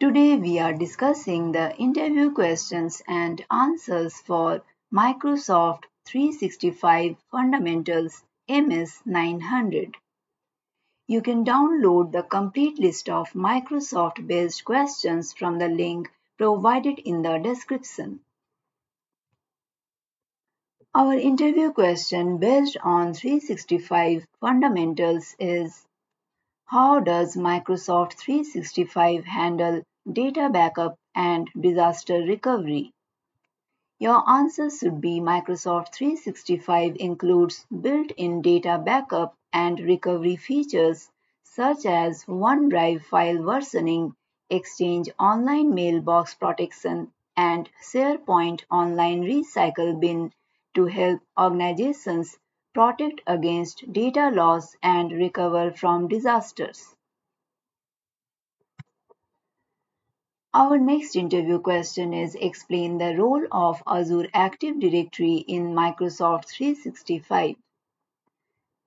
Today we are discussing the interview questions and answers for Microsoft 365 Fundamentals MS 900. You can download the complete list of Microsoft based questions from the link provided in the description. Our interview question based on 365 fundamentals is How does Microsoft 365 handle data backup and disaster recovery? Your answer should be Microsoft 365 includes built-in data backup and recovery features such as OneDrive file versioning, Exchange Online mailbox protection, and SharePoint Online Recycle Bin to help organizations protect against data loss and recover from disasters. Our next interview question is explain the role of Azure Active Directory in Microsoft 365.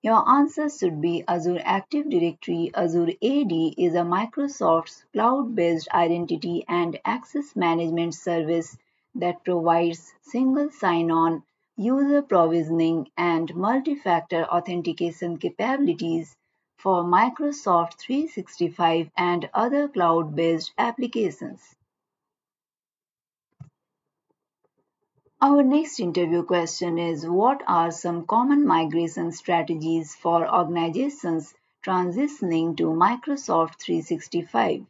Your answer should be Azure Active Directory Azure AD is a Microsoft's cloud-based identity and access management service that provides single sign-on user provisioning, and multi-factor authentication capabilities for Microsoft 365 and other cloud-based applications. Our next interview question is What are some common migration strategies for organizations transitioning to Microsoft 365?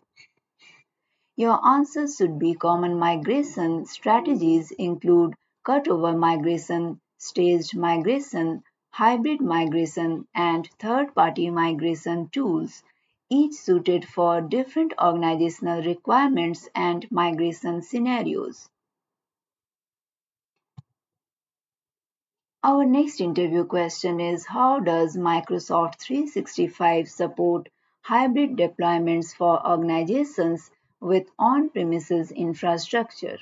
Your answers should be common migration strategies include cutover migration, staged migration, hybrid migration, and third-party migration tools, each suited for different organizational requirements and migration scenarios. Our next interview question is How does Microsoft 365 support hybrid deployments for organizations with on-premises infrastructure?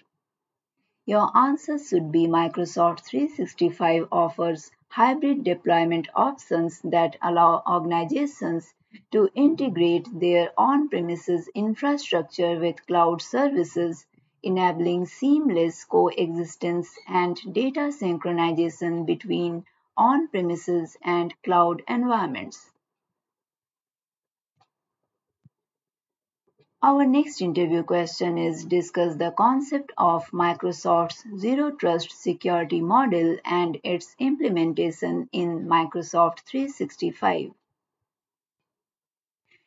Your answer should be Microsoft 365 offers hybrid deployment options that allow organizations to integrate their on-premises infrastructure with cloud services, enabling seamless coexistence and data synchronization between on-premises and cloud environments. Our next interview question is discuss the concept of Microsoft's Zero Trust security model and its implementation in Microsoft 365.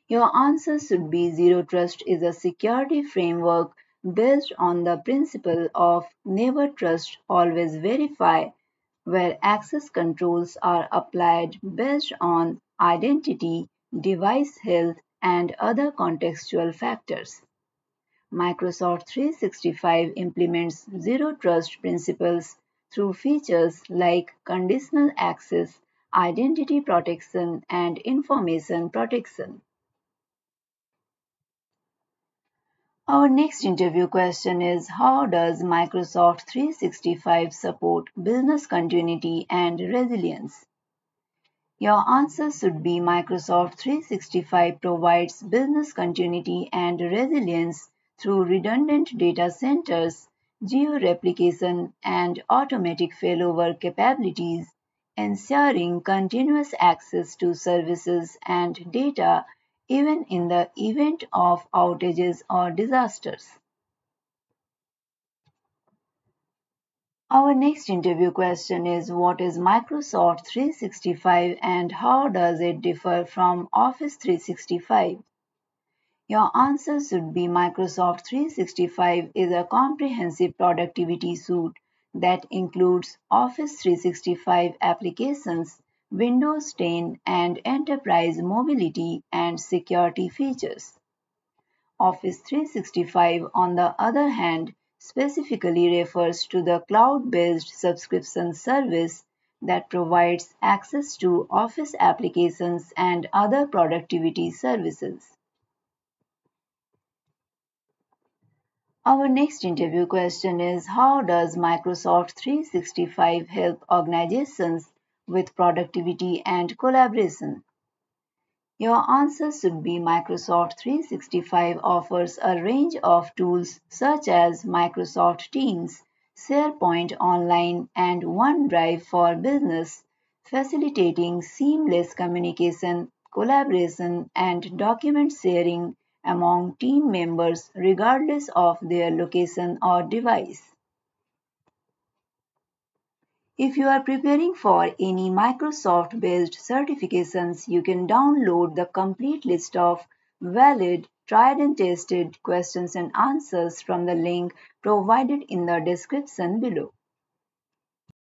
Your answer should be Zero Trust is a security framework based on the principle of never trust, always verify, where access controls are applied based on identity, device health, and other contextual factors. Microsoft 365 implements zero trust principles through features like conditional access, identity protection, and information protection. Our next interview question is How does Microsoft 365 support business continuity and resilience? Your answer should be Microsoft 365 provides business continuity and resilience through redundant data centers, geo-replication, and automatic failover capabilities, ensuring continuous access to services and data even in the event of outages or disasters. Our next interview question is What is Microsoft 365 and how does it differ from Office 365? Your answer should be Microsoft 365 is a comprehensive productivity suite that includes Office 365 applications, Windows 10, and enterprise mobility and security features. Office 365, on the other hand, specifically refers to the cloud-based subscription service that provides access to Office applications and other productivity services. Our next interview question is How does Microsoft 365 help organizations with productivity and collaboration? Your answer should be Microsoft 365 offers a range of tools such as Microsoft Teams, SharePoint Online, and OneDrive for Business, facilitating seamless communication, collaboration, and document sharing among team members regardless of their location or device. If you are preparing for any Microsoft based certifications, you can download the complete list of valid, tried and tested questions and answers from the link provided in the description below.